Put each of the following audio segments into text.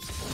Thanks.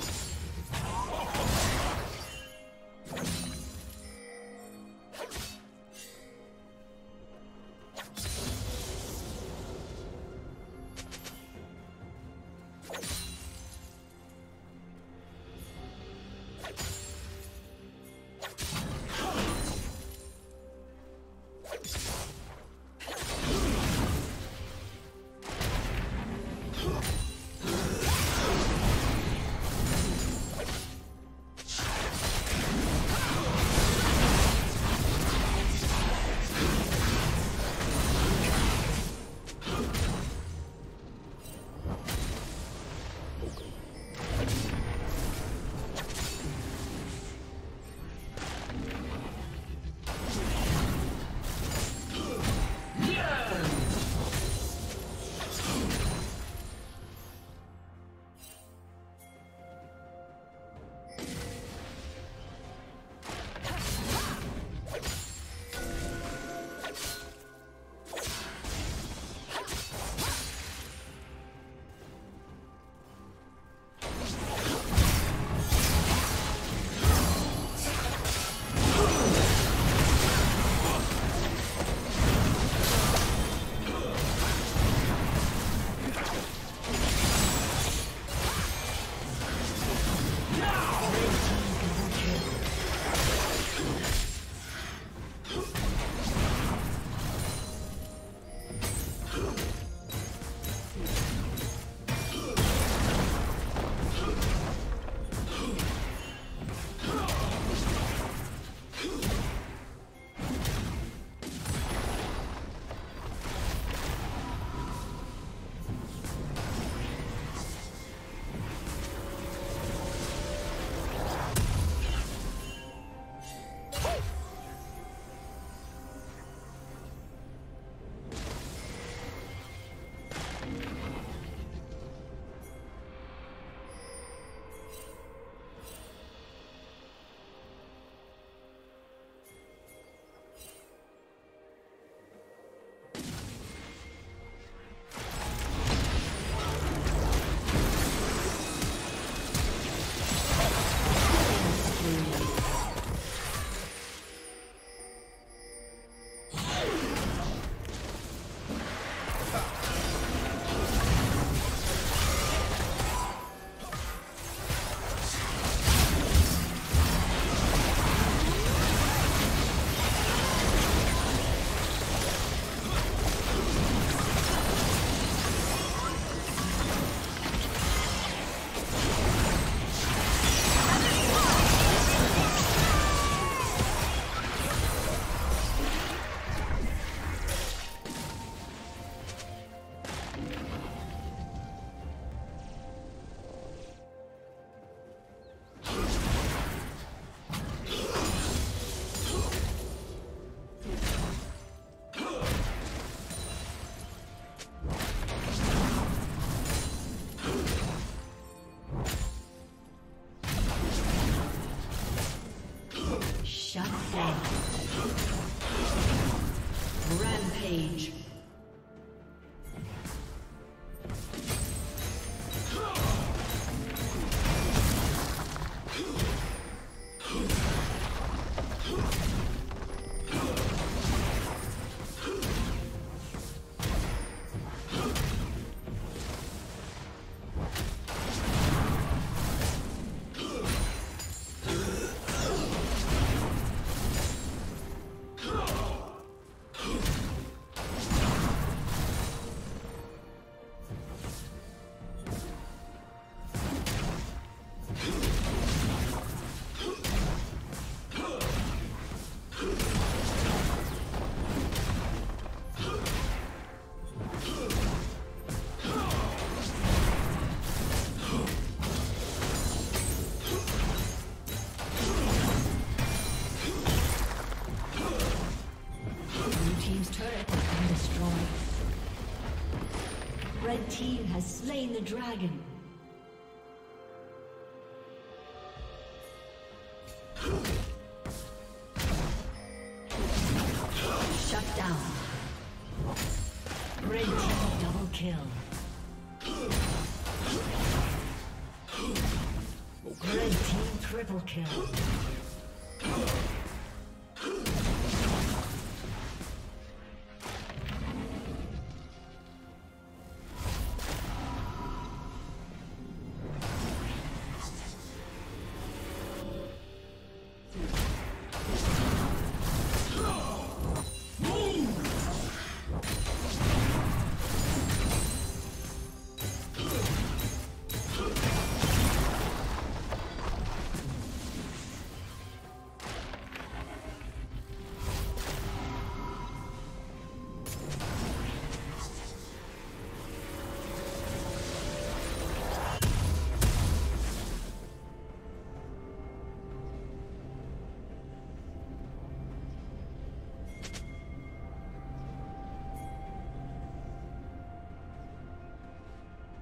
Yes. Has slain the dragon. Shut down. Red team double kill. Red team triple kill.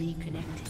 Reconnected.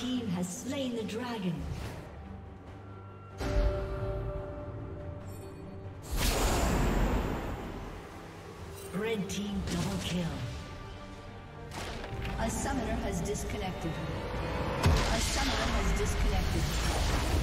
Has slain the dragon. Red team double kill. A summoner has disconnected. A summoner has disconnected.